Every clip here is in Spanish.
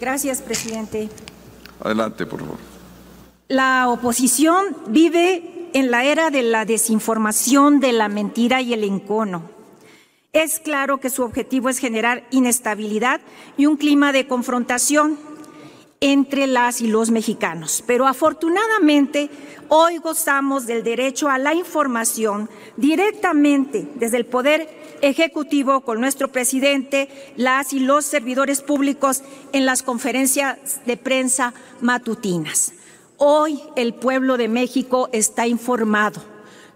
Gracias, presidente. Adelante, por favor. La oposición vive en la era de la desinformación, de la mentira y el encono. Es claro que su objetivo es generar inestabilidad y un clima de confrontación entre las y los mexicanos. Pero afortunadamente hoy gozamos del derecho a la información directamente desde el Poder Ejecutivo con nuestro presidente, las y los servidores públicos en las conferencias de prensa matutinas. Hoy el pueblo de México está informado.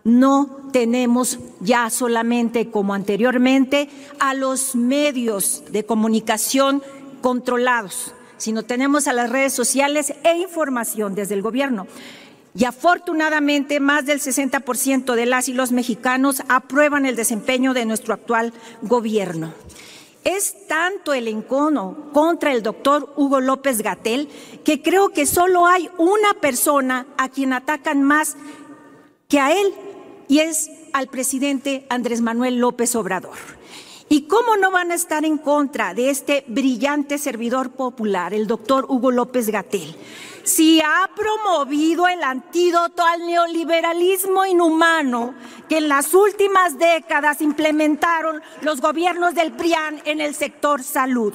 No tenemos ya solamente como anteriormente a los medios de comunicación controlados, sino tenemos a las redes sociales e información desde el gobierno. Y afortunadamente más del 60% de las y los mexicanos aprueban el desempeño de nuestro actual gobierno. Es tanto el encono contra el doctor Hugo López Gatel que creo que solo hay una persona a quien atacan más que a él y es al presidente Andrés Manuel López Obrador. ¿Y cómo no van a estar en contra de este brillante servidor popular, el doctor Hugo López Gatel? si ha promovido el antídoto al neoliberalismo inhumano que en las últimas décadas implementaron los gobiernos del PRIAN en el sector salud.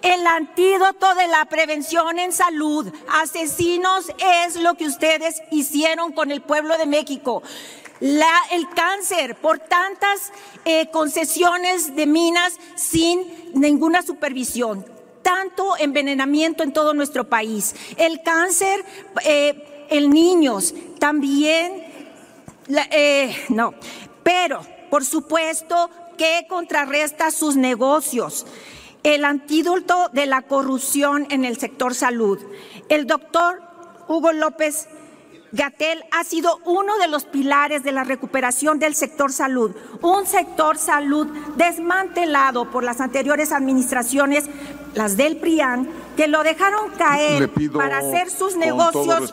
El antídoto de la prevención en salud, asesinos, es lo que ustedes hicieron con el pueblo de México. El cáncer por tantas eh, concesiones de minas sin ninguna supervisión tanto envenenamiento en todo nuestro país. El cáncer eh, en niños también, eh, no, pero por supuesto que contrarresta sus negocios. El antídoto de la corrupción en el sector salud. El doctor Hugo López Gatel ha sido uno de los pilares de la recuperación del sector salud, un sector salud desmantelado por las anteriores administraciones, las del PRIAN, que lo dejaron caer para hacer sus negocios.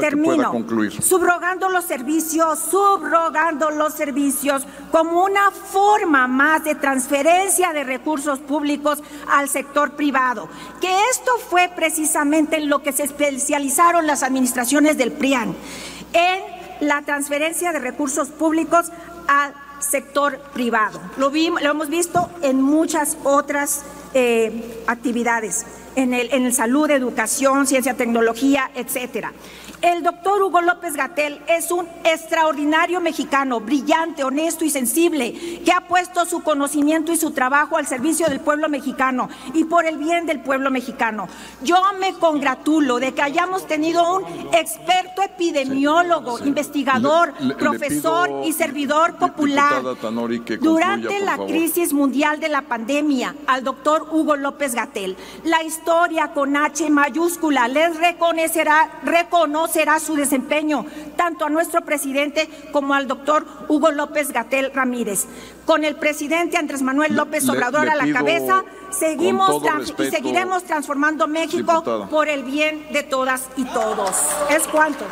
termino, Subrogando los servicios, subrogando los servicios como una forma más de transferencia de recursos públicos al sector privado. Que esto fue precisamente en lo que se especializaron las administraciones del PRIAN, en la transferencia de recursos públicos al sector privado. Lo, lo hemos visto en muchas otras eh, actividades en el, en el salud, educación, ciencia, tecnología, etcétera. El doctor Hugo López Gatel es un extraordinario mexicano, brillante, honesto y sensible, que ha puesto su conocimiento y su trabajo al servicio del pueblo mexicano y por el bien del pueblo mexicano. Yo me congratulo de que hayamos tenido un experto epidemiólogo, investigador, profesor y servidor popular durante la crisis mundial de la pandemia al doctor Hugo López Gatel. La historia con H mayúscula les reconocerá, reconocerá su desempeño, tanto a nuestro presidente como al doctor Hugo López Gatel Ramírez. Con el presidente Andrés Manuel López Obrador a la cabeza, seguimos y seguiremos transformando México por el bien de todas y todos. Es cuanto.